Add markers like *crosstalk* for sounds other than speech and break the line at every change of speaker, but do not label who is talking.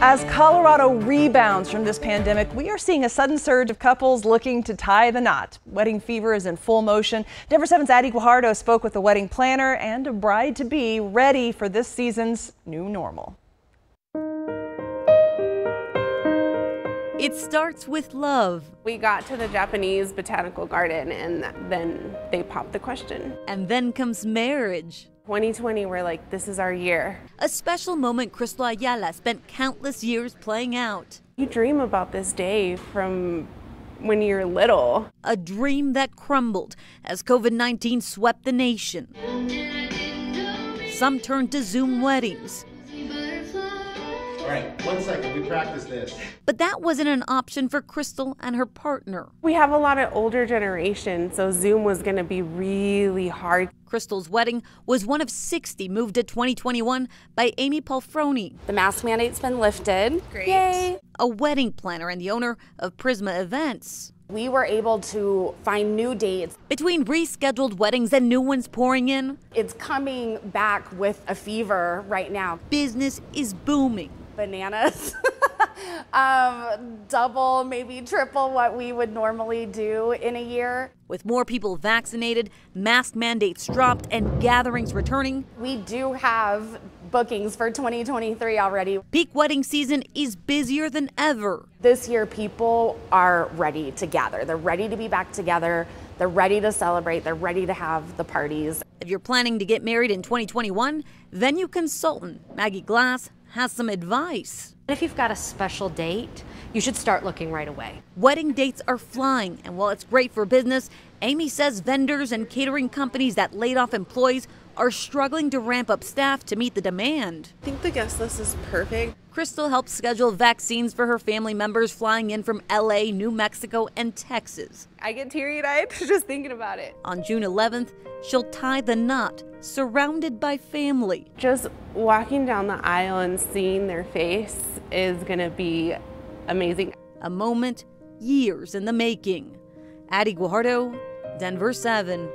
As Colorado rebounds from this pandemic, we are seeing a sudden surge of couples looking to tie the knot. Wedding fever is in full motion. Denver 7's Addie Guajardo spoke with a wedding planner and a bride to be ready for this season's new normal.
It starts with love.
We got to the Japanese botanical garden and then they popped the question.
And then comes marriage.
2020, we're like, this is our year.
A special moment Crystal Ayala spent countless years playing out.
You dream about this day from when you're little.
A dream that crumbled as COVID 19 swept the nation. Some turned to Zoom weddings.
All right, one second, we practice this.
But that wasn't an option for Crystal and her partner.
We have a lot of older generation, so Zoom was going to be really hard.
Crystal's wedding was one of 60 moved to 2021 by Amy Palfroni.
The mask mandate's been lifted.
Great.
Yay.
A wedding planner and the owner of Prisma Events.
We were able to find new dates.
Between rescheduled weddings and new ones pouring in,
It's coming back with a fever right now.
business is booming.
Bananas. *laughs* um, double, maybe triple what we would normally do in a year.
With more people vaccinated, mask mandates dropped, and gatherings returning,
We do have bookings for 2023 already.
peak wedding season is busier than ever.
This year, people are ready to gather. They're ready to be back together. They're ready to celebrate. They're ready to have the parties.
If you're planning to get married in 2021, venue consultant Maggie Glass has some advice.
If you've got a special date, you should start looking right away.
Wedding dates are flying, and while it's great for business, Amy says vendors and catering companies that laid off employees are struggling to ramp up staff to meet the demand.
I think the guest list is perfect.
Crystal helped schedule vaccines for her family members flying in from LA, New Mexico, and Texas.
I get teary eyed *laughs* just thinking about it.
On June 11th, she'll tie the knot, surrounded by family.
Just walking down the aisle and seeing their face is going to be amazing.
A moment years in the making. Addie Guajardo, Denver 7.